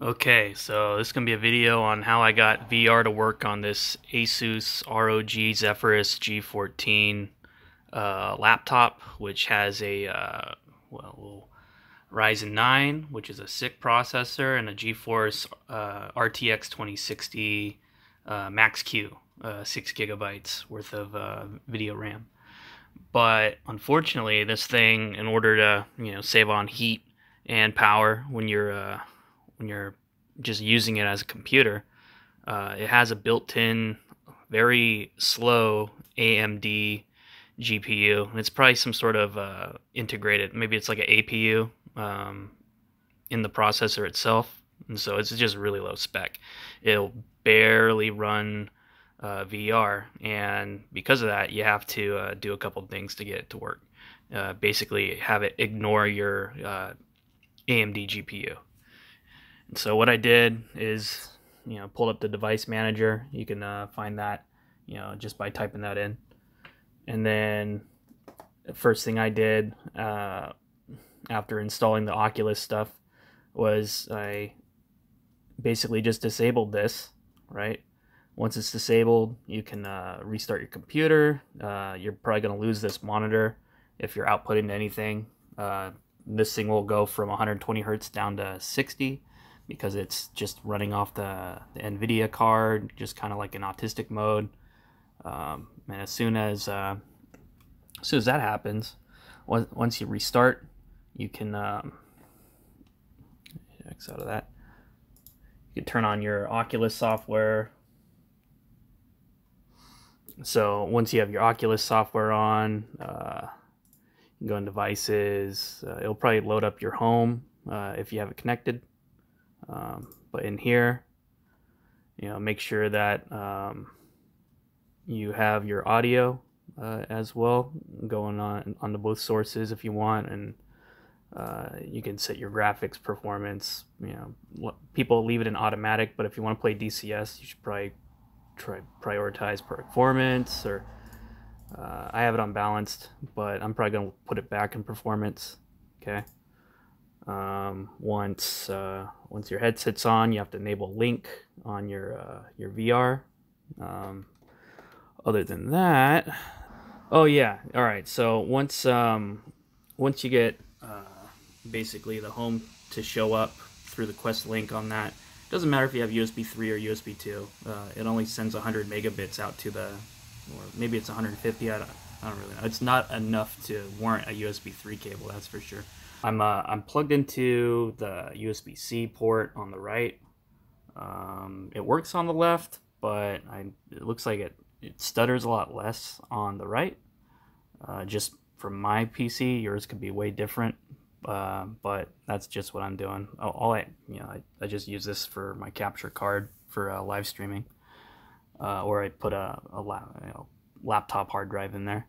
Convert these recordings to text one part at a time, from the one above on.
Okay, so this is going to be a video on how I got VR to work on this Asus ROG Zephyrus G14 uh, laptop, which has a uh, well Ryzen 9, which is a SiC processor, and a GeForce uh, RTX 2060 uh, Max-Q, uh, 6 gigabytes worth of uh, video RAM. But unfortunately, this thing, in order to you know save on heat and power when you're when you're just using it as a computer. Uh, it has a built-in, very slow AMD GPU. It's probably some sort of uh, integrated, maybe it's like an APU um, in the processor itself. And so it's just really low spec. It'll barely run uh, VR, and because of that, you have to uh, do a couple things to get it to work. Uh, basically, have it ignore your uh, AMD GPU. So what I did is, you know, pulled up the device manager. You can uh, find that, you know, just by typing that in. And then the first thing I did uh, after installing the Oculus stuff was I basically just disabled this, right? Once it's disabled, you can uh, restart your computer. Uh, you're probably going to lose this monitor if you're outputting anything. Uh, this thing will go from 120 hertz down to 60 because it's just running off the, the NVIDIA card, just kind of like an autistic mode. Um, and as soon as uh, as soon as that happens, once you restart, you can um, X out of that. You can turn on your Oculus software. So once you have your Oculus software on, uh, you can go in devices. Uh, it'll probably load up your home uh, if you have it connected. Um, but in here, you know, make sure that um, you have your audio uh, as well going on onto both sources if you want, and uh, you can set your graphics performance. You know, people leave it in automatic, but if you want to play DCS, you should probably try prioritize performance. Or uh, I have it on balanced, but I'm probably gonna put it back in performance. Okay. Um, once uh, once your headset's on, you have to enable Link on your uh, your VR. Um, other than that, oh yeah, all right. So once um, once you get uh, basically the home to show up through the Quest link on that, it doesn't matter if you have USB 3 or USB 2. Uh, it only sends 100 megabits out to the, or maybe it's 150. I don't, I don't really know. It's not enough to warrant a USB 3 cable, that's for sure. I'm uh, I'm plugged into the USB-C port on the right. Um, it works on the left, but I, it looks like it, it stutters a lot less on the right. Uh, just from my PC, yours could be way different, uh, but that's just what I'm doing. All I, you know, I, I just use this for my capture card for uh, live streaming, uh, or I put a, a you know, laptop hard drive in there,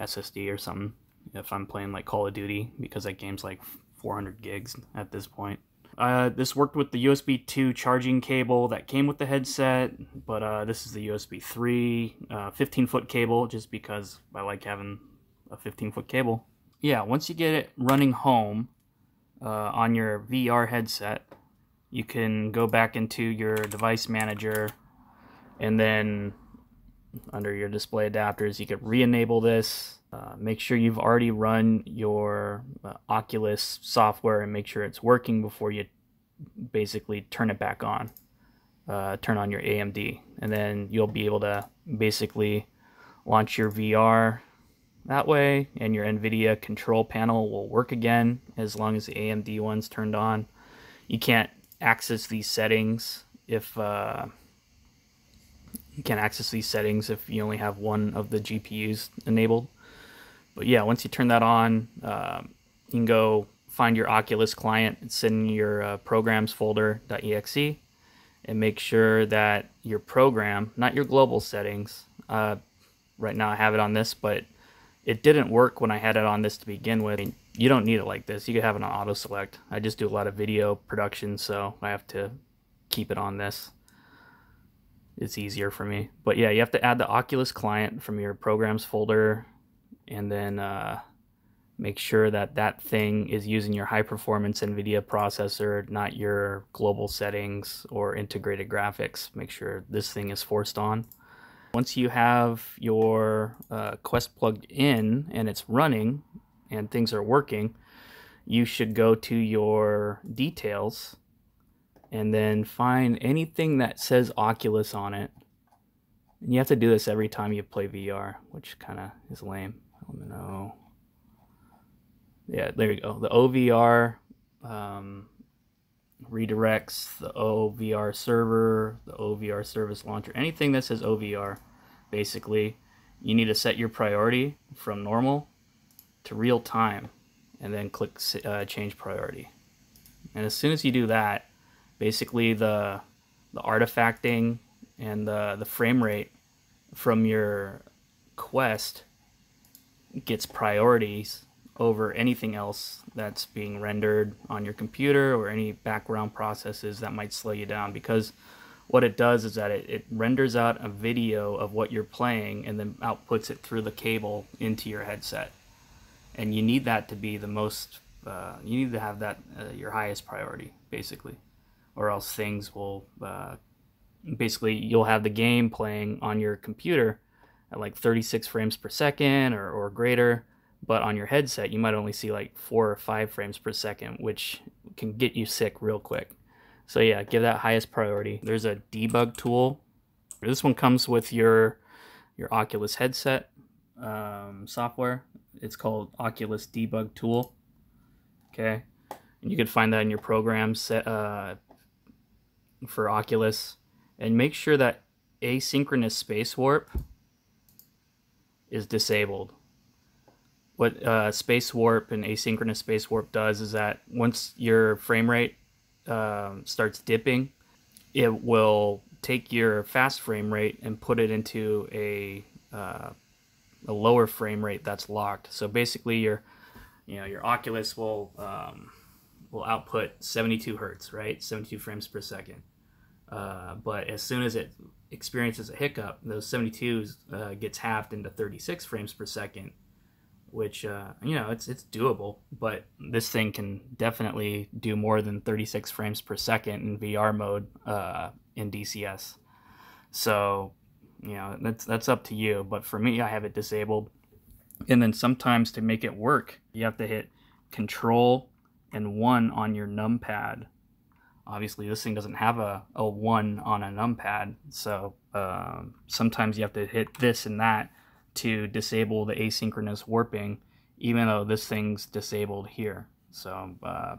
SSD or something if I'm playing like Call of Duty because that game's like 400 gigs at this point. Uh, this worked with the USB 2 charging cable that came with the headset, but uh, this is the USB 3 uh, 15 foot cable just because I like having a 15 foot cable. Yeah, once you get it running home uh, on your VR headset, you can go back into your device manager and then under your display adapters, you could re-enable this uh, make sure you've already run your uh, Oculus software and make sure it's working before you basically turn it back on. Uh, turn on your AMD, and then you'll be able to basically launch your VR that way, and your NVIDIA control panel will work again as long as the AMD one's turned on. You can't access these settings if uh, you can't access these settings if you only have one of the GPUs enabled. But yeah, once you turn that on, uh, you can go find your Oculus client and send your uh, programs folder.exe and make sure that your program, not your global settings, uh, right now I have it on this, but it didn't work when I had it on this to begin with. You don't need it like this. You could have it on auto select. I just do a lot of video production, so I have to keep it on this. It's easier for me. But yeah, you have to add the Oculus client from your programs folder and then uh, make sure that that thing is using your high performance NVIDIA processor, not your global settings or integrated graphics. Make sure this thing is forced on. Once you have your uh, Quest plugged in and it's running and things are working, you should go to your details and then find anything that says Oculus on it. And you have to do this every time you play VR, which kind of is lame. I don't know yeah, there you go. The OVR um, redirects the OVR server, the OVR service launcher, anything that says OVR, basically, you need to set your priority from normal to real time and then click uh, change priority. And as soon as you do that, basically the the artifacting and the, the frame rate from your quest gets priorities over anything else that's being rendered on your computer or any background processes that might slow you down. Because what it does is that it, it renders out a video of what you're playing and then outputs it through the cable into your headset. And you need that to be the most uh, you need to have that uh, your highest priority basically or else things will uh, basically you'll have the game playing on your computer at like 36 frames per second or, or greater but on your headset you might only see like four or five frames per second which can get you sick real quick. So yeah give that highest priority. There's a debug tool. This one comes with your your oculus headset um, software. It's called oculus debug tool. Okay? And you can find that in your programs set, uh, for oculus and make sure that asynchronous space warp is disabled what uh, space warp and asynchronous space warp does is that once your frame rate um, starts dipping, it will take your fast frame rate and put it into a uh, a lower frame rate that's locked. So basically, your you know your Oculus will um, will output 72 hertz, right? 72 frames per second. Uh, but as soon as it experiences a hiccup, those 72s uh, gets halved into 36 frames per second, which uh, you know it's it's doable. But this thing can definitely do more than 36 frames per second in VR mode uh, in DCS. So you know that's that's up to you. But for me, I have it disabled. And then sometimes to make it work, you have to hit Control and one on your numpad. Obviously, this thing doesn't have a, a one on a numpad, so uh, sometimes you have to hit this and that to disable the asynchronous warping, even though this thing's disabled here. So, uh,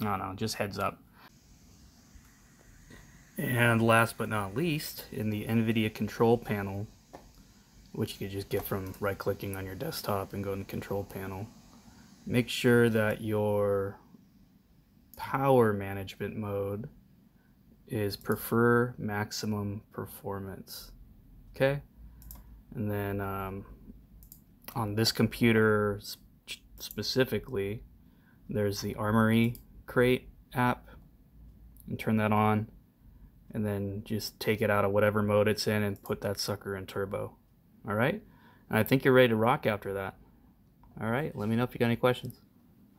I don't know, just heads up. And last but not least, in the NVIDIA control panel, which you could just get from right-clicking on your desktop and go in the control panel, make sure that your power management mode is prefer maximum performance. Okay? And then um, on this computer specifically, there's the Armoury Crate app. And turn that on. And then just take it out of whatever mode it's in and put that sucker in turbo. All right? And I think you're ready to rock after that. All right? Let me know if you got any questions.